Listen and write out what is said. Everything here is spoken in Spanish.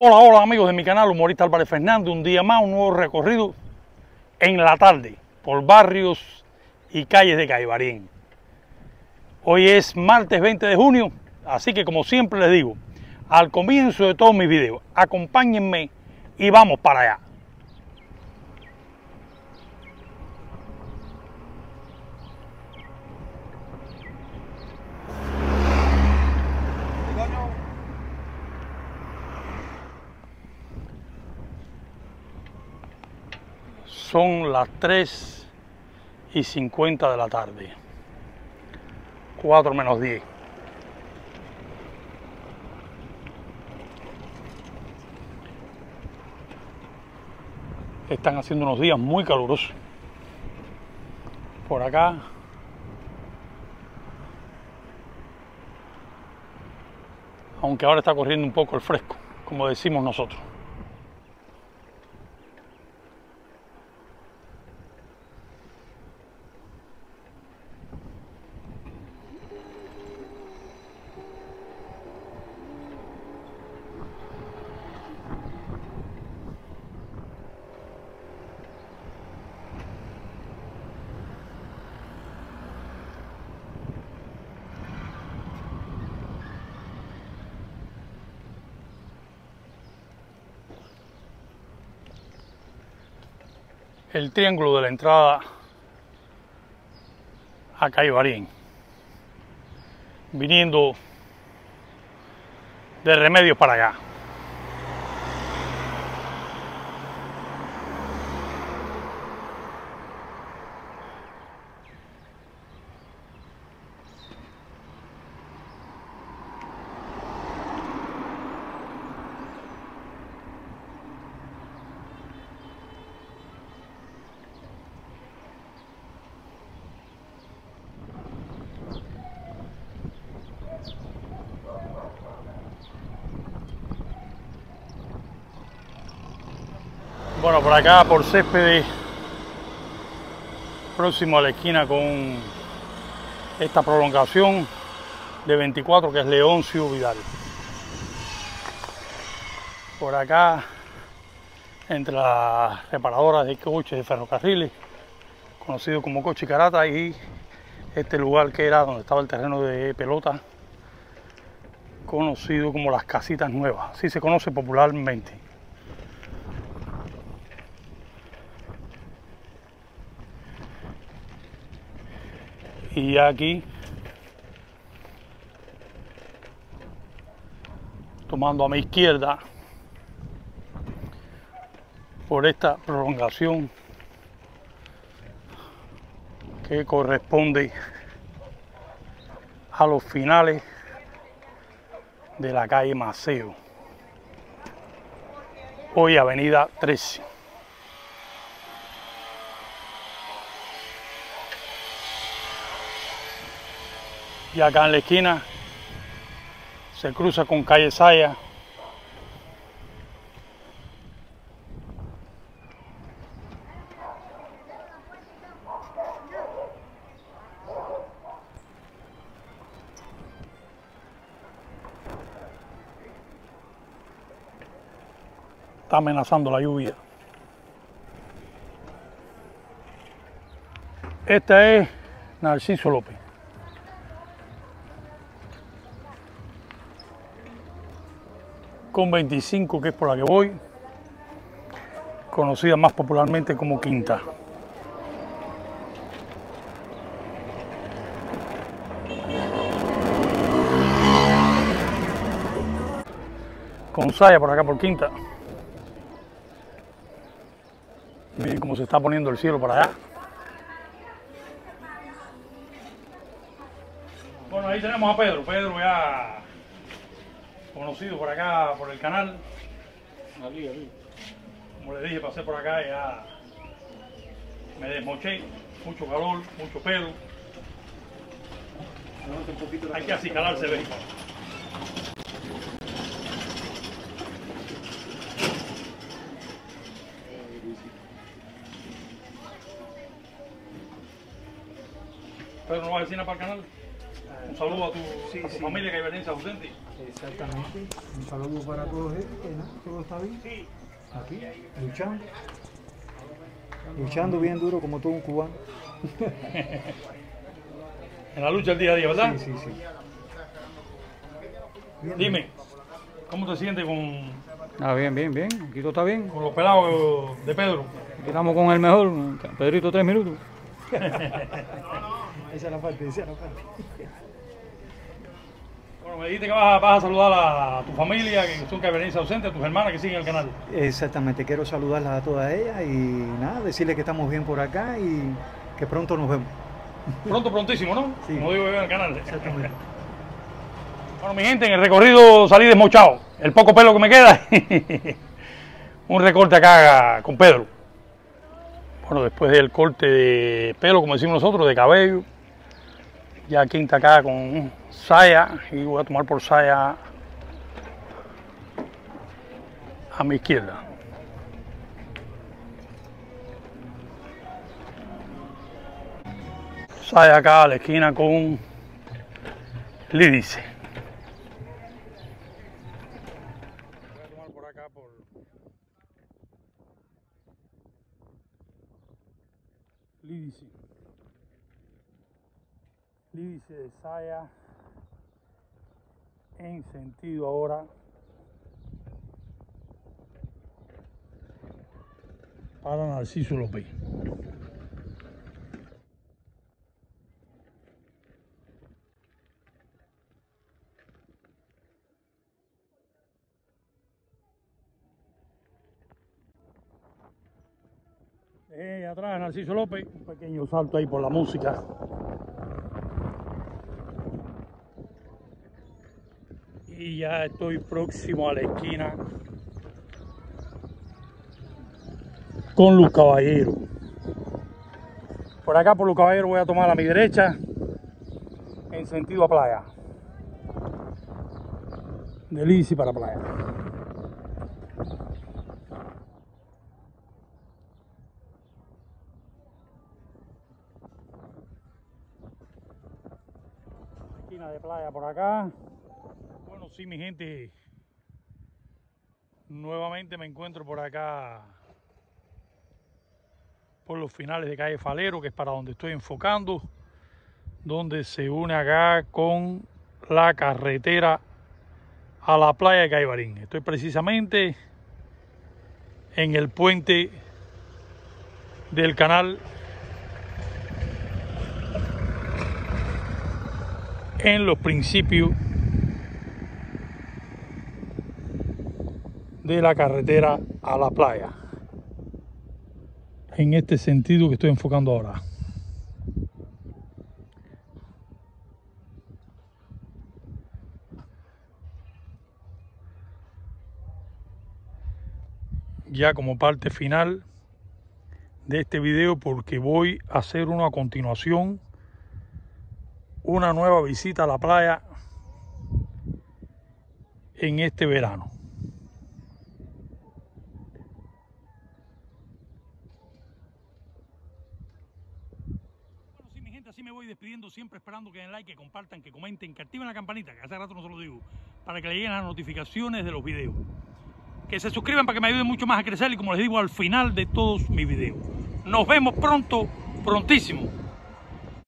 Hola, hola amigos de mi canal Humorista Álvarez Fernández, un día más, un nuevo recorrido en la tarde por barrios y calles de Caibarín. Hoy es martes 20 de junio, así que como siempre les digo, al comienzo de todos mis videos, acompáñenme y vamos para allá. Son las 3 y 50 de la tarde. 4 menos 10. Están haciendo unos días muy calurosos. Por acá. Aunque ahora está corriendo un poco el fresco, como decimos nosotros. El triángulo de la entrada a Caibarín, viniendo de Remedios para allá. Bueno, por acá, por Céspedes, próximo a la esquina con esta prolongación de 24 que es Leoncio Vidal. Por acá, entre las reparadoras de coches de ferrocarriles, conocido como Coche Carata, y este lugar que era donde estaba el terreno de pelota, conocido como las casitas nuevas, así se conoce popularmente. Y aquí. Tomando a mi izquierda por esta prolongación que corresponde a los finales de la calle Maceo. Hoy avenida 13 y acá en la esquina se cruza con calle Saya. Está amenazando la lluvia. Esta es Narciso López. Con 25 que es por la que voy, conocida más popularmente como Quinta. Con Saya por acá por Quinta. Miren cómo se está poniendo el cielo para allá. Bueno, ahí tenemos a Pedro. Pedro ya conocido por acá, por el canal. Como le dije, pasé por acá y ya me desmoché. Mucho calor, mucho pelo. Hay que acicalarse, ve. Pedro, ¿no vas a decir nada para el canal? Saludo a tu, Sí, a tu sí. familia caibarense ausente. Exactamente. Un saludo para todos ellos, que nada, todo está bien. Sí. Aquí, luchando. Luchando bien duro como todo un cubano. En la lucha del día a día, ¿verdad? Sí, sí, sí. Bien, Dime, ¿cómo te sientes con, Ah, bien, bien, bien. Aquí todo está bien. con los pelados de Pedro? Aquí estamos con el mejor. Pedrito, tres minutos. Esa es la parte, esa es la parte. Me dijiste que vas a, vas a saludar a tu familia, que son caibarenses ausentes, a tus hermanas que siguen el canal. Exactamente, quiero saludarlas a todas ellas y nada, decirles que estamos bien por acá y que pronto nos vemos. Pronto, prontísimo, ¿no? Sí. Como digo yo en el canal. Exactamente. Bueno, mi gente, en el recorrido salí desmochado. El poco pelo que me queda. Un recorte acá con Pedro. Bueno, después del corte de pelo, como decimos nosotros, de cabello. Ya quinta acá con saya. Y voy a tomar por saya a mi izquierda. Saya acá a la esquina con Lídice. Voy a tomar por acá por. Lídice. Lídice de Saya. En sentido ahora. Para Narciso López. Eh, atrás Narciso López, un pequeño salto ahí por la música. Y ya estoy próximo a la esquina con Luz Caballero. Por acá por Luz Caballero voy a tomar a mi derecha en sentido a playa. De Lisi para playa. esquina de playa por acá. Sí, mi gente. Nuevamente me encuentro por acá. Por los finales de calle Falero, que es para donde estoy enfocando. Donde se une acá con la carretera a la playa de Caibarín. Estoy precisamente en el puente del canal en los principios de la carretera a la playa. En este sentido que estoy enfocando ahora. Ya como parte final de este video porque voy a hacer una continuación una nueva visita a la playa en este verano. Bueno, sí, mi así me voy despidiendo, siempre esperando que den like, que compartan, que comenten, que activen la campanita, que hace rato no se lo digo, para que le lleguen las notificaciones de los videos. Que se suscriban para que me ayuden mucho más a crecer y como les digo al final de todos mis videos. Nos vemos pronto, prontísimo.